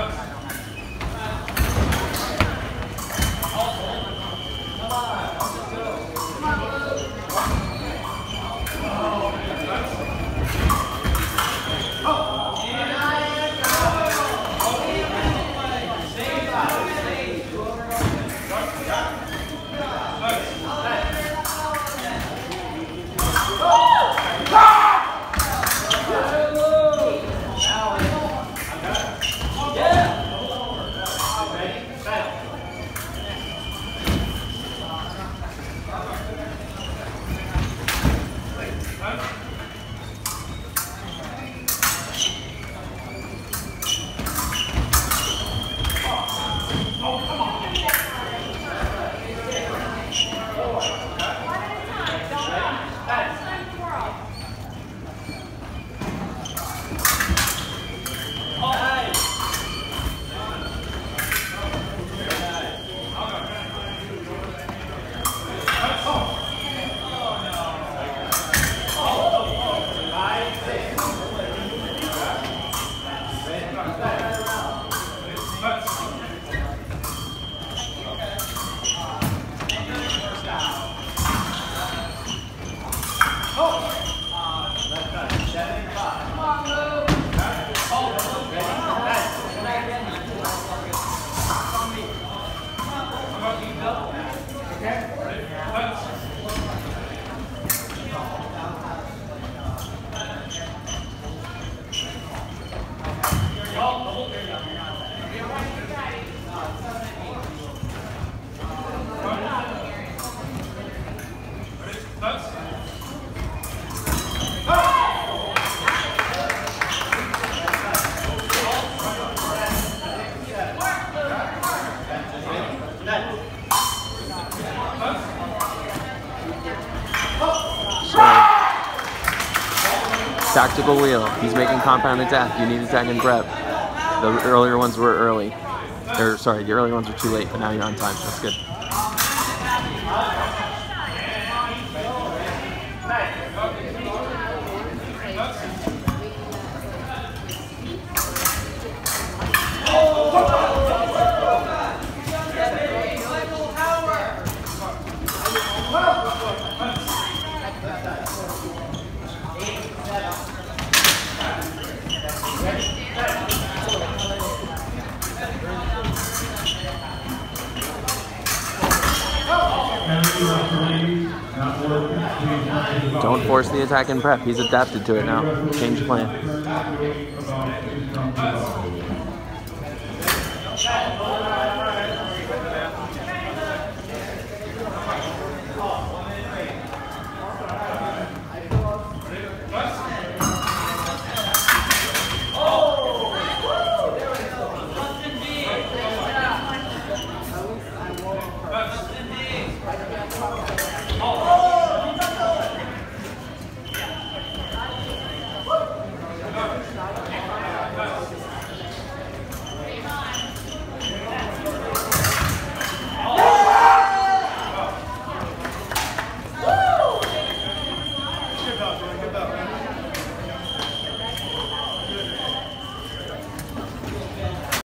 Yes. 操 Tactical wheel. He's making compound attack. You need attack and prep. The earlier ones were early. Or sorry, the earlier ones were too late, but now you're on time, that's good. Don't force the attack and prep. He's adapted to it now. Change plan.